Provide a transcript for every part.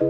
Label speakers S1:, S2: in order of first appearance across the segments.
S1: Wake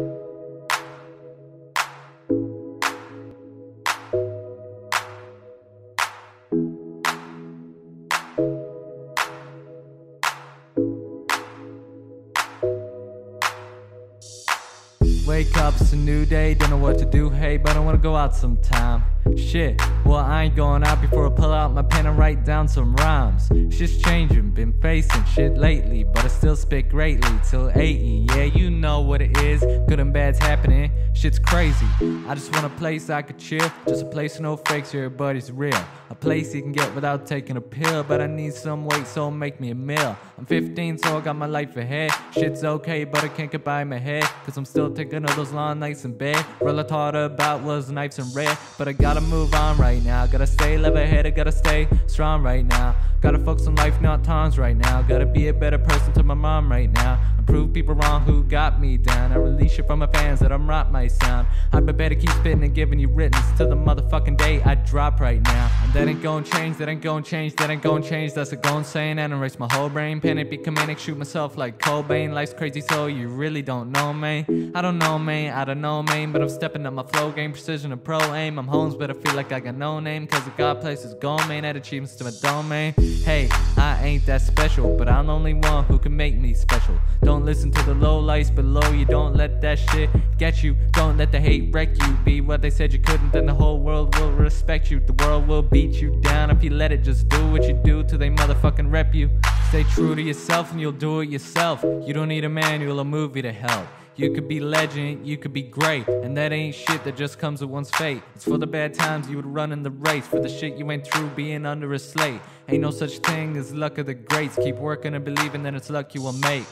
S1: up, it's a new day, don't know what to do, hey, but I wanna go out sometime. Shit, well, I ain't going out before I pull out my pen and write down some rhymes. Shit's changing, been facing shit lately, but I still spit greatly till 80. Yeah, you know what it is, good and bad's happening, shit's crazy. I just want a place I could chill, just a place with no fakes everybody's real. A place you can get without taking a pill, but I need some weight, so make me a meal. I'm 15, so I got my life ahead. Shit's okay, but I can't get by my head, cause I'm still thinking of those long nights in bed. All I thought about was knives and red, but I gotta move on right now. Gotta stay level headed, gotta stay strong right now. Gotta focus on life, not times right now. Gotta be a better person to my mom right now. Prove people wrong who got me down. I release shit from my fans that I'm right my sound. I better keep spitting and giving you writtens till the motherfucking day I drop right now. And that ain't gonna change, that ain't gonna change, that ain't gonna change. That's a go insane and erase my whole brain. Panic, be comedic, shoot myself like Cobain. Life's crazy, so you really don't know me. I don't know, man, I don't know, man. But I'm stepping up my flow game, precision and pro aim. I'm Holmes, but I feel like I got no name. Cause I got places going, man. Add achievements to my domain. Hey, I ain't that special, but I'm the only one who can make me special. Don't listen to the low lights below you. Don't let that shit get you. Don't let the hate wreck you. Be what they said you couldn't, then the whole world will respect you. The world will beat you down if you let it. Just do what you do till they motherfucking rep you. Stay true to yourself and you'll do it yourself. You don't need a manual or movie to help. You could be legend, you could be great, and that ain't shit that just comes with one's fate. It's for the bad times you would run in the race, for the shit you went through being under a slate. Ain't no such thing as luck of the greats. Keep working and believing that it's luck you will make.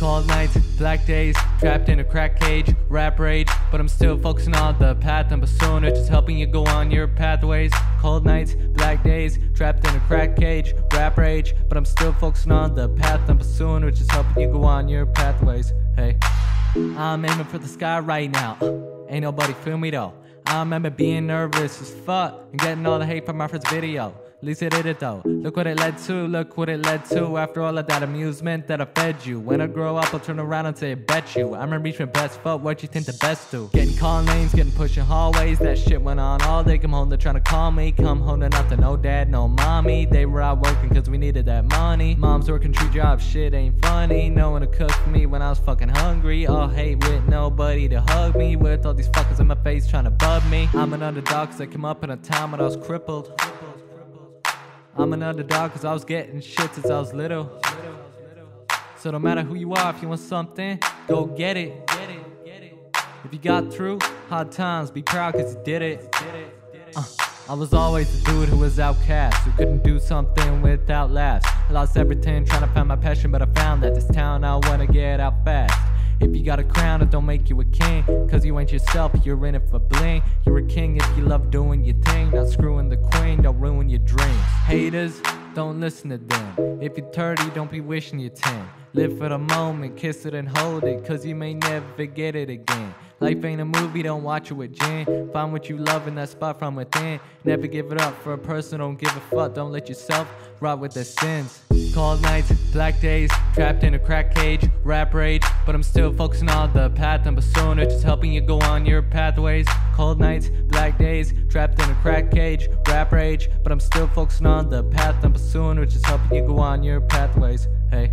S1: Cold nights, black days, trapped in a crack cage, rap rage, but I'm still focusing on the path I'm pursuing, which is helping you go on your pathways. Cold nights, black days, trapped in a crack cage, rap rage, but I'm still focusing on the path I'm pursuing, which is helping you go on your pathways. Hey. I'm aiming for the sky right now. Ain't nobody feel me though. I remember being nervous as fuck and getting all the hate from my first video. Least I did it though. Look what it led to, look what it led to. After all of that amusement that I fed you. When I grow up, I'll turn around and say, bet you. I'm gonna reach my best foot, what you think the best do? Getting call names, getting pushed in hallways. That shit went on all day. Come home, they're trying to call me. Come home to nothing, no dad, no mommy. They were out working cause we needed that money. Mom's working true jobs, shit ain't funny. No one to cook for me when I was fucking hungry. All hate with nobody to hug me. With all these fuckers in my face trying to bug me. I'm an underdog cause I came up in a time when I was crippled. I'm an underdog cause I was getting shit since I was little. So no matter who you are, if you want something, go get it. If you got through hard times, be proud cause you did it. Uh, I was always the dude who was outcast, who couldn't do something without laughs. I lost everything trying to find my passion, but I found that this town I wanna get out fast. If you got a crown, it don't make you a king. Cause you ain't yourself, you're in it for bling. You're a king if you love doing your thing. Not screwing the queen, don't ruin your dreams. Haters, don't listen to them. If you're 30, don't be wishing you're 10. Live for the moment, kiss it and hold it. Cause you may never get it again. Life ain't a movie, don't watch it with Jen. Find what you love in that spot from within. Never give it up for a person, don't give a fuck. Don't let yourself rot with their sins. Cold nights, black days, trapped in a crack cage, rap rage. But I'm still focusing on the path I'm pursuing, which is helping you go on your pathways. Cold nights, black days, trapped in a crack cage, rap rage. But I'm still focusing on the path I'm pursuing, which is helping you go on your pathways. Hey.